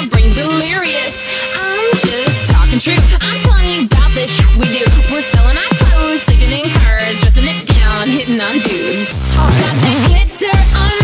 my brain delirious. I'm just talking true. I'm telling you about the shit we do. We're selling our clothes, sleeping in cars, dressing it down, hitting on dudes. All got the glitter on